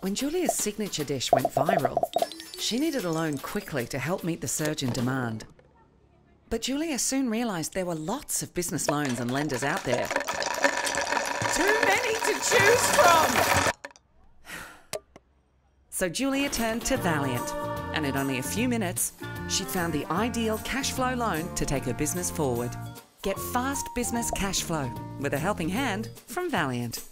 When Julia's signature dish went viral, she needed a loan quickly to help meet the surge in demand. But Julia soon realised there were lots of business loans and lenders out there. Too many to choose from! So Julia turned to Valiant, and in only a few minutes, she'd found the ideal cash flow loan to take her business forward. Get fast business cash flow with a helping hand from Valiant.